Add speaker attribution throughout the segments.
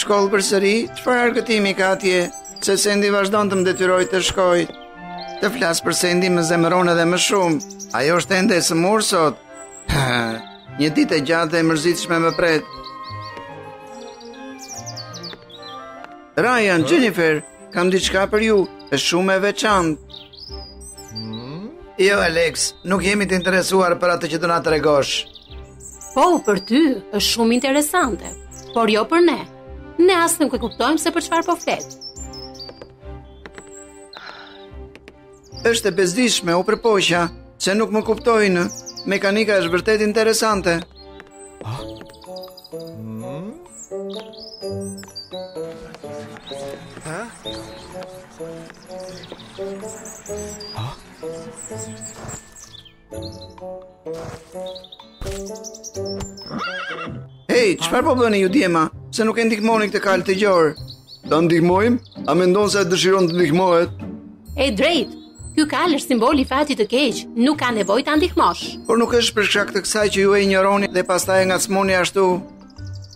Speaker 1: Shkollë përsëri, çfarë argëtimi ka atje, se Sendi vazhdon të më detyrojë të shkoj. Të flas për Sendi më zemëron edhe më shumë, ajo është ende e sëmurë sot. Një ditë e gjatë dhe e mërzitshme më pret. Ryan, Jennifer, kam diçka për ju, e shumë e veçantë. Jo, Alex, nuk jemi të interesuar për atë që do na tregosh.
Speaker 2: Po, për ty është shumë interesante, por jo për ne. Ne as nuk e kuptojmë se për çfarë po flet.
Speaker 1: Është e bezdishme, u përpoqja, pse nuk më kuptojnë. Mekanika është vërtet interesante. Ah? Mm? Ha? Ah? Hej, çfarë po bëni ju djema? Pse nuk e ndihmoni këtë kalë të gjorë.
Speaker 3: Ta ndihmojmë? A mendon se dëshiron të ndihmohet?
Speaker 2: E drejtë. Ky kalë është simbol i fatit të keq, nuk ka nevojë ta ndihmosh.
Speaker 1: Por nuk është për shkak të kësaj që ju e injoroni dhe pastaj e ngacmoni ashtu.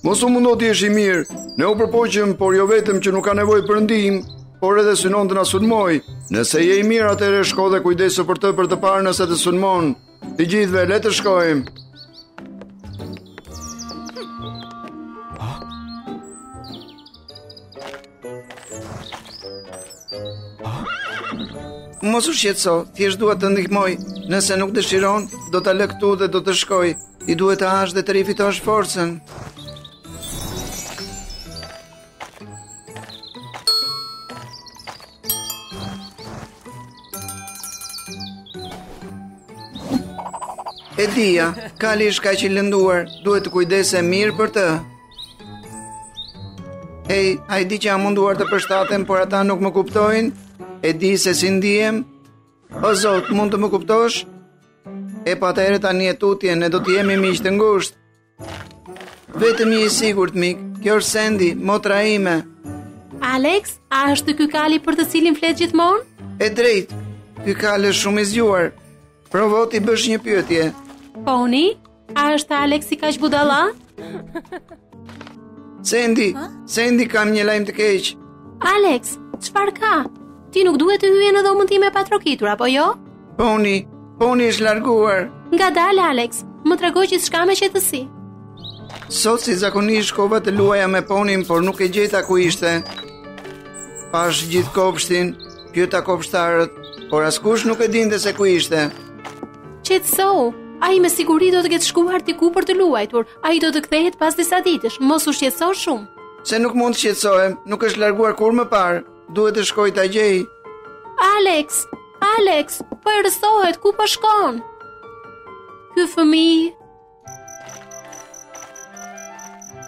Speaker 3: Mos u mundo të jesh i mirë, ne u përpoqëm, por jo vetëm që nuk ka nevojë për ndihmë, por edhe synon të na sulmojë. Nëse je i mirë, atëherë shko dhe kujdesu për të për të parë nëse të sulmon. Të gjithëve le të shkojmë.
Speaker 1: Mos u shqetëso, thjesht dua të të ndihmoj. Nëse nuk dëshiron, do ta lë këtu dhe do të shkoj. Ti duhet të hash dhe të rifitosh forcën. E dija, kali është kaq i lënduar, duhet të kujdesem mirë për të. Hej, a e di që jam munduar të përshtatem, por ata nuk më kuptojnë? E di se si ndihem? O Zot, mund të më kuptosh? Epo atëherë tani e tutje, ne do të jemi miq të ngushtë. Vetëm ji i sigurt, mik, kjo është Sandy, motra ime.
Speaker 2: Alex, a është ky kali për të cilin flet gjithmonë?
Speaker 1: E drejtë, ky kalë është shumë i zgjuar. Provo t'i bësh një pyetje.
Speaker 2: Pony, A është Aleksi kaq budalla?
Speaker 1: Sendi, Sendi kam një lajm të keq.
Speaker 2: Alex, çfarë ka? Ti nuk duhet të hyje në dhomën time pa trokitur apo jo?
Speaker 1: Poni, Poni është larguar.
Speaker 2: Ngadalë Alex, më trego gjithçka me qetësi.
Speaker 1: Sot si zakonisht shkova të luaja me Ponin, por nuk e gjeta ku ishte. Pashë gjithë kopshtin, pyeta kopshtarët, por askush nuk e dinte se ku ishte.
Speaker 2: Qetësohu, ai me siguri do të ketë shkuar diku për të luajtur. Ai do të kthehet pas disa ditësh, mos u shqetëso shumë.
Speaker 1: Si nuk mund të shqetësohem, nuk është larguar kurrë më parë. Duhet të shkoj ta gjej.
Speaker 2: Alex, Alex, po errësohet, ku po shkon? Ky fëmi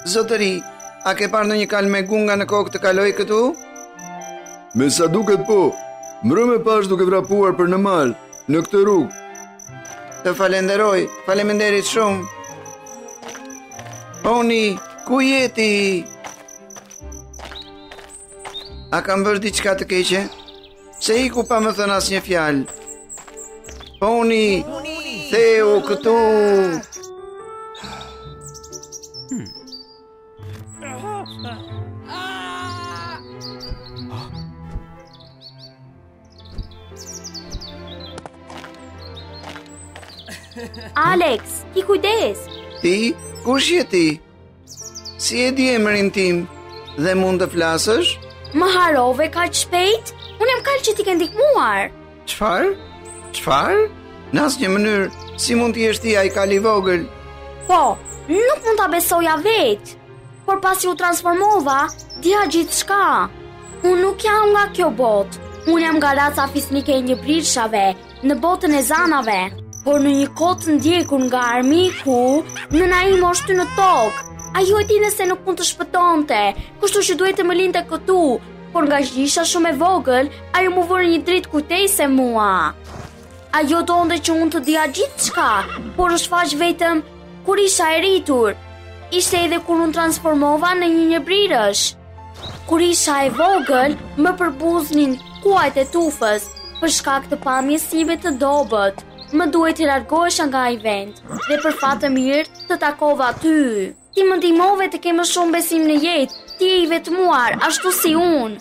Speaker 1: Zotëri, a ke parë ndonjë kalë me gunga në kokë të kalojë këtu?
Speaker 3: Me sa duket po, mbrëmë e pashë duke vrapuar për në mal, në këtë rrugë.
Speaker 1: Të falënderoj, faleminderit shumë. Poni, ku jeti? A kam bërë diçka të keqe? Pse iku pa më thënë asnjë fjalë? Poni, kthehu këtu. Hmm.
Speaker 4: Alex, ki kujdes.
Speaker 1: Ti, kush je ti? Si e di emrin tim dhe mund të flasësh?
Speaker 4: Më harove kaq shpejt? Unë jam kali që ti ke ndihmuar.
Speaker 1: Çfarë? Çfarë? Në asnjë mënyrë, si mund të jesh ti ai kali i vogël?
Speaker 4: Po, nuk mund ta besoja vetë. Por pasi u transformova, dija gjithçka. Unë nuk jam nga kjo botë. Unë jam nga raca fisnike e njëbrirëshave, në botën e zanave, por në një kohë të ndjekur nga armiku, nëna ime zbriti në tokë. Ajo e dinte se nuk mund të shpëtonte, kështu që duhej të më linte këtu, por ngaqë isha shumë e vogël, ajo më vuri një dritë kujtese mua. Ajo donte që unë të dija gjithçka, por u shfaq vetëm kur isha e rritur. Ishte edhe kur u transformova në një njëbrirësh. Kur isha e vogël, më përbuznin kuajt e tufës për shkak të pamjes sime të dobët. Më duhej të largohesha nga ai vend dhe për fat të mirë të takova ty. Ti më ndihmove të kem më shumë besim në jetë. Ti je i vetmuar, ashtu si unë.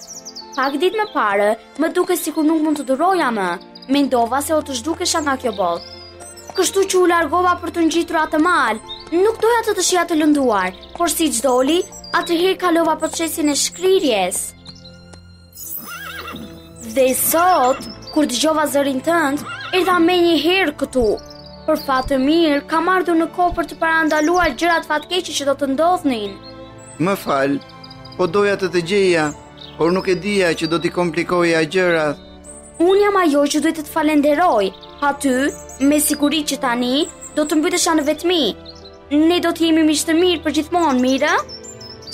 Speaker 4: Pak ditë më parë, më dukej sikur nuk mund të duroja më. Mendova se do të zhdukesha nga kjo botë. Kështu që u largova për t'u ngjitur në atë mal. Nuk doja të të shihja të lënduar, por siç doli, atëherë kalova procesin e shkrirjes. Dhe sot, kur dëgjova zërin tënd, erdha menjëherë këtu. Për fat të mirë, kam ardhur në kohë për të parandaluar gjërat fatkeqe që do të ndodhnin.
Speaker 5: Më fal, po doja të të gjeja, por nuk e dija që do t'i komplikoja gjërat.
Speaker 4: Unë jam ajo që duhet të të falënderoj, pa ty, me siguri që tani, do të mbytesha në vetmi. Ne do të jemi miq të mirë përgjithmonë, mirë?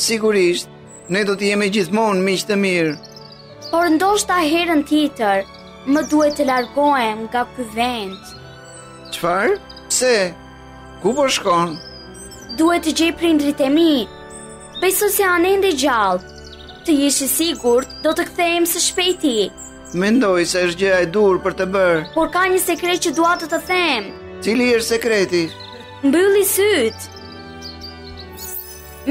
Speaker 5: Sigurisht, ne do të jemi gjithmonë miq të mirë.
Speaker 4: Por ndoshta herën tjetër, më duhet të largohem nga ky vend.
Speaker 5: Çfarë? Pse? Ku po shkon?
Speaker 4: Duhet të gjej prindërit e mi. Besoj se janë ende gjallë. Të jesh i sigurt, do të kthehem së shpejti.
Speaker 5: Mendoj se është gjëja e duhur për të bërë.
Speaker 4: Por ka një sekret që dua të të them.
Speaker 5: Cili është sekreti?
Speaker 4: Mbylli sytë.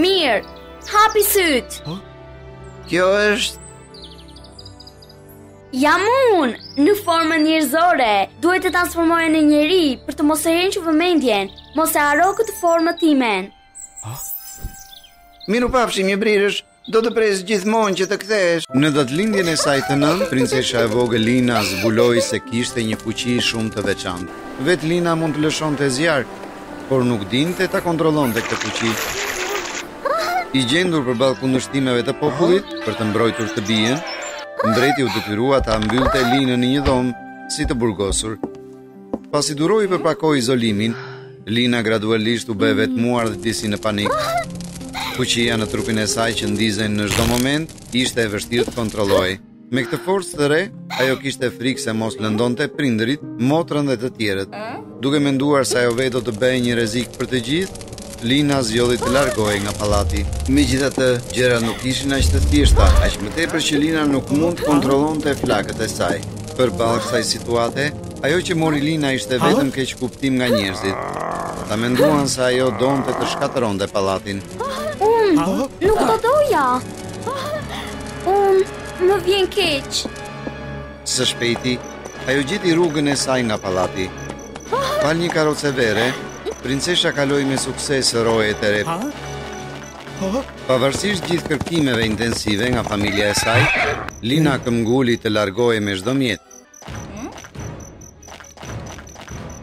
Speaker 4: Mirë, hapi sytë.
Speaker 5: Kjo është
Speaker 4: Jam unë, në formën njerëzore, duhet të transformohem në njeri për të mos tërhequr vëmendjen, mos e harro këtë formë timen.
Speaker 5: Ah. Mirupafshim njëbrirësh, do të pres gjithmonë që të kthehesh. Në datëlindjen e saj të nëntë, princesha e vogël Lina zbuloi se kishte një fuqi shumë të veçantë. Vetë Lina mund të lëshonte zjarr, por nuk dinte ta kontrollonte këtë fuqi. I gjendur përballë kundërshtimeve të popullit për të mbrojtur të bijën, mbreti u detyrua ta mbyllte Linën në një dhomë si të burgosur. Pasi duroi për pak kohë izolimin, Lina gradualisht u bë e vetmuar dhe disi në panik. Fuqia në trupin e saj që ndizej në çdo moment ishte e vështirë të kontrollohej. Me këtë forcë të re, ajo kishte frikë se mos lëndonte prindërit, motrën dhe të tjerët. Duke menduar se ajo vetë do të bëhej një rrezik për të gjithë, Lina zgjodhi të largohej nga pallati. Megjithatë, gjërat nuk ishin aq të thjeshta, aq më tepër që Lina nuk mund të kontrollonte flakët e saj. Përballë kësaj situate, ajo që mori Lina ishte vetëm keqkuptim nga njerëzit. Ata menduan se ajo donte të shkatërronte pallatin.
Speaker 4: Unë nuk doja. Unë më vjen keq.
Speaker 5: Së shpejti, ajo gjeti rrugën e saj nga pallati. Falë një karroce vere, princesha kaloi me sukses rojet e rrepta. Pavarësisht gjithë kërkimeve intensive nga familja e saj, Lina këmbënguli të largohej me çdo mjet.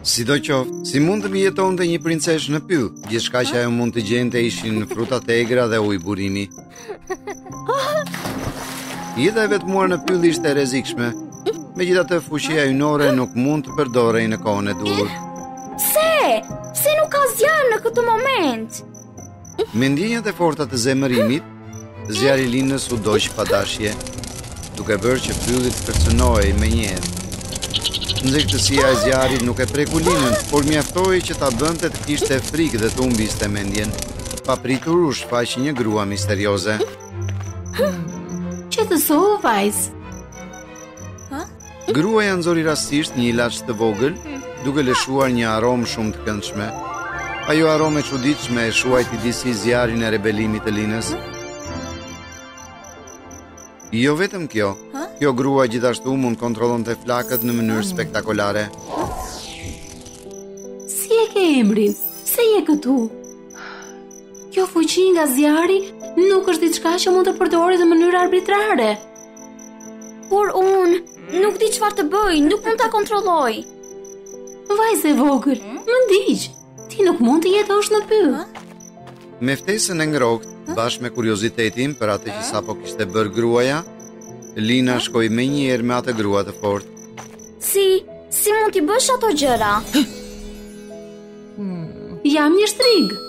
Speaker 5: Sidoqoftë, si mund të mbijetonte një princeshë në pyll, gjithçka që ajo mund të gjente ishin frutat e egra dhe ujë burimi. Jeta e vetmuar në pyll ishte e rrezikshme, megjithatë fuqia hyjnore nuk mund të përdorej në kohën e duhur.
Speaker 4: Pse, pse nuk ka zjarr në këtë moment.
Speaker 5: Me ndjenjat e forta të zemërimit, zjarri i Linës u dogj pa dashje, duke bërë që pylli të kërcënohej menjëherë. Nxehtësia e zjarrit nuk e preku Linën, por mjaftoi që ta bënte të kishte frikë dhe të humbiste mendjen. Papritur u shfaq një grua misterioze.
Speaker 2: Qetësohu, vajzë!
Speaker 5: Gruaja nxori rastisht një ilaç të vogël, duke lëshuar një aromë shumë të këndshme. Ajo aromë e çuditshme e shuajti disi zjarrin e rebelimit të Linës. Jo vetëm kjo, kjo grua gjithashtu mund kontrollonte flakët në mënyrë spektakolare.
Speaker 2: Si e ke emrin? Pse je këtu? Kjo fuqi nga zjarri nuk është diçka që mund të përdoret në mënyrë arbitrare.
Speaker 4: Por unë nuk di çfarë të bëj, nuk mund ta kontrolloj.
Speaker 2: Vajzë e vogël, më ndiq. Ti nuk mund të jetosh në pyll.
Speaker 5: Me ftesën e ngrohtë, bashkë me kuriozitetin për atë që sapo kishte bërë gruaja, Lina shkoi menjëherë me atë grua të fortë.
Speaker 4: Si, si mund t'i bësh ato gjëra?
Speaker 2: Jam një shtrigë.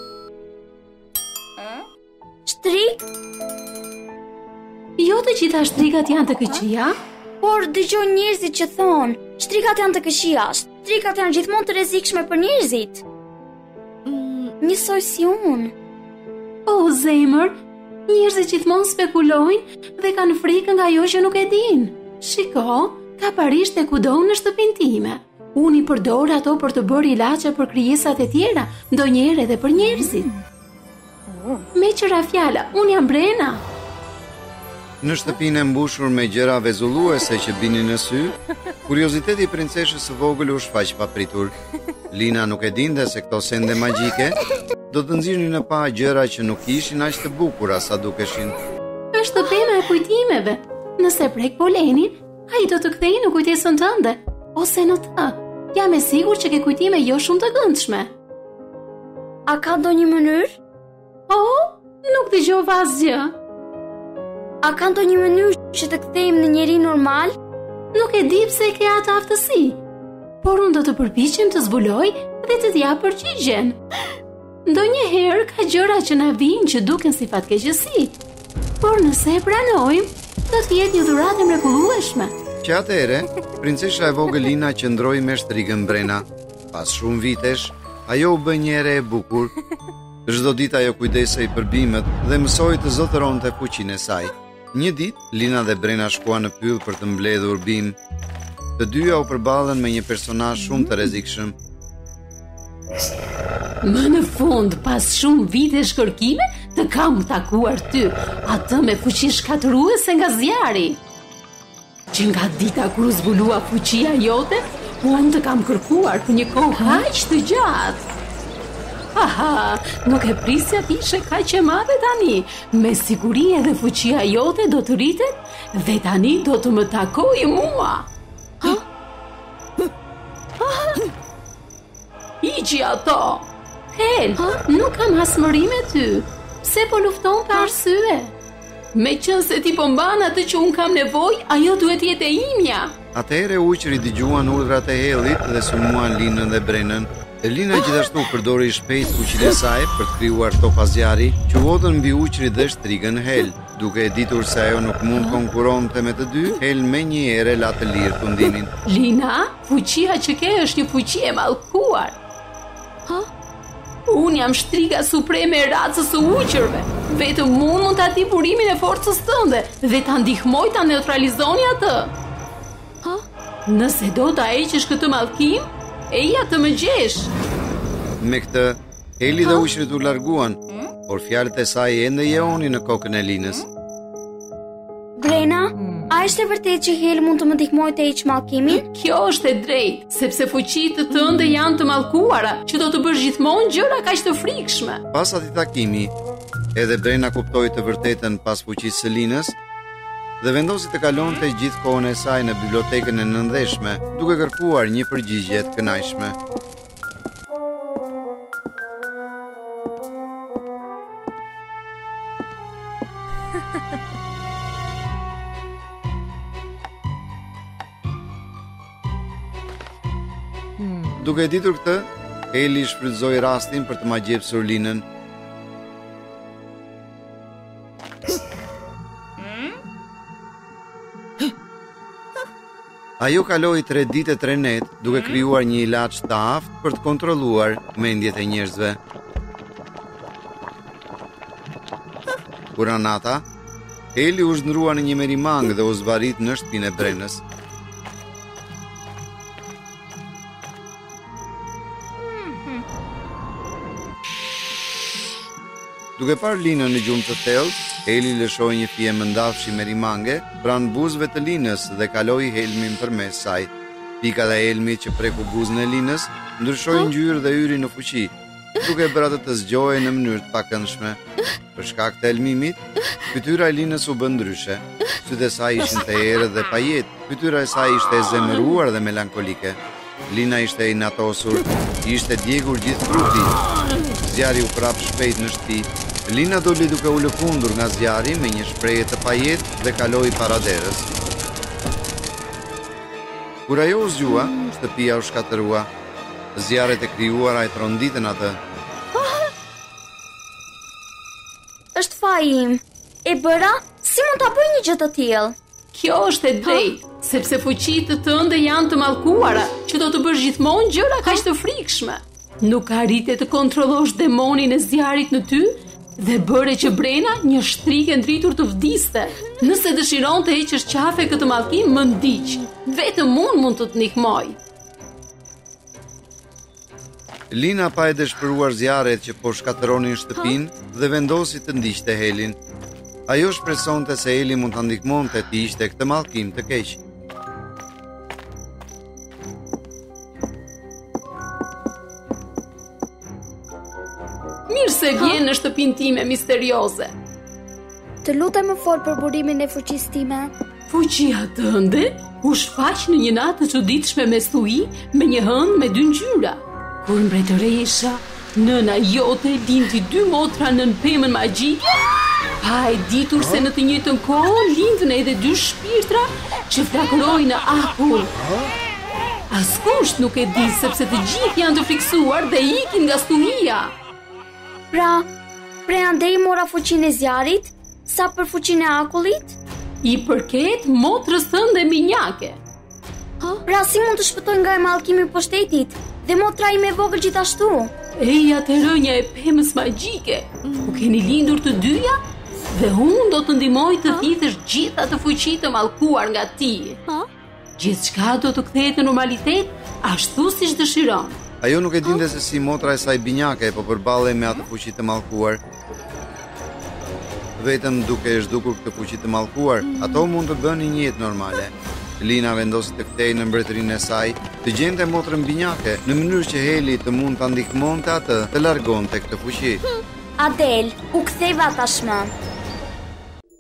Speaker 4: Shtrigë?
Speaker 2: Jo të gjitha shtrigat janë të këqija,
Speaker 4: por dëgjoj njerëzit që thonë, shtrigat janë të këqija, shtrigat janë gjithmonë të rrezikshme për njerëzit. Mm. Njësoj si unë.
Speaker 2: O, oh, zemër, njerëzit gjithmonë spekulojnë dhe kanë frikë nga ajo që nuk e dinë. Shiko, ka barishte kudo në shtëpinë time. Unë i përdor ato për të bërë ilaçe për krijesat e tjera, ndonjëherë edhe për njerëzit. Mm. Meqë ra fjala, unë jam Brena!
Speaker 5: Në shtëpinë e mbushur me gjëra vezulluese që binin në sy, kurioziteti i princeshës së vogël u shfaq papritur. Lina nuk e dinte se këto sende magjike do të nxirrnin në pah gjëra që nuk ishin aq të bukura sa dukeshin.
Speaker 2: Është pema e kujtimeve. Nëse prek polenin, ai do të kthejë në kujtesën tënde ose në të. Jam e sigurt që ke kujtime jo shumë të këndshme.
Speaker 4: A ka ndonjë mënyrë?
Speaker 2: Oh, nuk dëgjova asgjë.
Speaker 4: A ka ndonjë mënyrë që të kthehem në njeri normal?
Speaker 2: Nuk e di pse e ke atë aftësi, por unë do të përpiqem të zbuloj dhe të të jap përgjigjen. Ndonjëherë ka gjëra që na vijnë që duken si fatkeqësi, por nëse e pranojmë, do të jetë një dhuratë e mrekullueshme.
Speaker 5: Që atëherë, princesha e vogël Lina qëndroi me shtrigën Brena. Pas shumë vitesh, ajo u bë një here e bukur. Çdo ditë ajo kujdesej për bimët dhe mësoi të zotëronte fuqinë e saj. Një ditë, Lina dhe Brena shkuan në pyll për të mbledhur bimë. Të dyja u përballën me një personazh shumë të rrezikshëm.
Speaker 2: Më në fund, pas shumë vitesh kërkime, të kam takuar ty, atë me fuqi shkatërruese nga zjarri. Që nga dita kur u zbulua fuqia jote, unë të kam kërkuar për një kohë aq të gjatë. Aha, nuk e prisja të ishe kaq e madhe tani, me siguri edhe fuqia jote do të rritet dhe tani do të më takojë mua. Ha? Hiqi ato! Hel, nuk kam hasmëri me ty. Pse po lufton pa arsye? Meqenëse ti po mban atë që unë kam nevojë, ajo duhet të jetë e imja.
Speaker 5: Atëherë ujqërit dëgjuan urdhrat e Helit dhe sulmuan Linën dhe Brenën. Lina gjithashtu përdori shpejt fuqinë e saj për të krijuar topa zjarri, që u hodhën mbi ujqërit dhe shtrigën Hel. Duke e ditur se ajo nuk mund të konkurronte me të dy, Hel menjëherë e la të lirë tundimin.
Speaker 2: Lina, Fuqia që ke është një fuqi e mallkuar. Ha? Unë jam shtriga supreme e racës së ujqërve. Vetëm unë mund ta di burimin e forcës tënde dhe të ndihmoj të neutralizoni atë. Ha? Nëse do ta heqësh këtë mallkim, eja të më gjesh.
Speaker 5: Me këtë, Heli dhe ujqërit u larguan, hmm? por fjalët e saj ende jehonin në kokën e Linës. Hmm?
Speaker 4: Brena, hmm. a është e vërtetë që Hel mund të më ndihmojë të heq mallkimin?
Speaker 2: Kjo është e drejtë, sepse fuqitë e tënde janë të mallkuara, që do të bësh gjithmonë gjëra kaq të frikshme.
Speaker 5: Pas atij takimi, edhe Brena kuptoi të vërtetën pas fuqisë së Linës dhe vendosi të kalonte gjithë kohën e saj në bibliotekën e nëndheshme, duke kërkuar një përgjigje të kënaqshme. Duke e ditur këtë, Heli shfrytëzoi rastin për të magjepsur Linën. Ajo kaloi tre ditë e tre netë duke krijuar një ilaç të aftë për të kontrolluar mendjet e njerëzve. Kur ra nata, Heli u shndërrua në një merimangë dhe u zvarrit në shtëpinë e Brenës. Duke parë Linën në gjumë të thellë, Heli lëshoi një fije mëndafshi merimange pranë buzëve të Linës dhe kaloi helmin përmes saj. Pika e helmit që preku buzën e Linës ndryshoi ngjyrë dhe hyri në fuqi, duke bërë atë të zgjohej në mënyrë të pakëndshme. Për shkak të helmimit, fytyra e Linës u bë ndryshe. Sytë e saj ishin të errët dhe pa jetë. Fytyra e saj ishte e zemëruar dhe melankolike. Lina ishte e inatosur, i ishte djegur gjithë trupi. Zjarri u përhap shpejt në shtëpi. Lina doli duke u lëkundur nga zjarri me një shprehje të pajetë dhe kaloi para derës. Kur ajo u zgjua, shtëpia u shkatërrua. Zjarret e krijuara e tronditën atë.
Speaker 4: Është faji im. E bëra? Si mund ta bëj një gjë të tillë?
Speaker 2: Kjo është e drejtë, sepse fuqitë e tënde janë të mallkuara, që do të bësh gjithmonë gjëra kaq të frikshme. Nuk arrite të kontrollosh demonin e zjarrit në ty dhe bëre që Brena, një shtrigë e ndritur, të vdiste. Nëse dëshiron të heqësh qafe këtë mallkim, më ndiq. Vetëm unë mund të të ndihmoj.
Speaker 5: Lina pa e dëshpëruar zjarret që po shkatërronin shtëpinë dhe vendosi të ndiqte Helin. Ajo shpresonte se Heli mund ta ndihmonte të hiqte këtë mallkim të keq.
Speaker 2: Mirë se vjen në shtëpinë time misterioze.
Speaker 4: Të lutem më fol për burimin e fuqisë time.
Speaker 2: Fuqia tënde u shfaq në një natë të çuditshme me stuhi, me një hënë me dy ngjyra. Kur mbretëresha, nëna jote lindi dy motra nën pemën magjike, pa e ditur se në të njëjtën kohë lindën edhe dy shpirtra që flakërojnë në akull. Askush nuk e di sepse të gjithë janë të frikësuar dhe ikin nga stuhia.
Speaker 4: Pra, prej andej mora fuqinë e zjarrit, sa për fuqinë e akullit?
Speaker 2: I përket motrës tënde binjake. Ha?
Speaker 4: Pra, si mund të shpëtoj nga mallkimi i pushtetit, dhe motra ime e vogël gjithashtu?
Speaker 2: Eja te rrënja e pemës magjike, ku keni lindur të dyja, dhe unë do të ndihmoj të thithësh gjithë atë fuqi të mallkuar nga ti. Ha? Gjithçka do të kthehet në normalitet ashtu siç dëshiron.
Speaker 5: Ajo nuk e dinte se si motra e saj binjake po përballej me atë fuqi të mallkuar. Vetëm duke e zhdukur këtë fuqi të mallkuar, ato mund të bënin një jetë normale. Lina vendosi të kthehej në mbretërinë e saj, të gjente motrën binjake, në mënyrë që Heli të mund ta ndihmonte atë të largonte këtë fuqi.
Speaker 4: Adel, u ktheva tashmë.